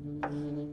Mm-hmm.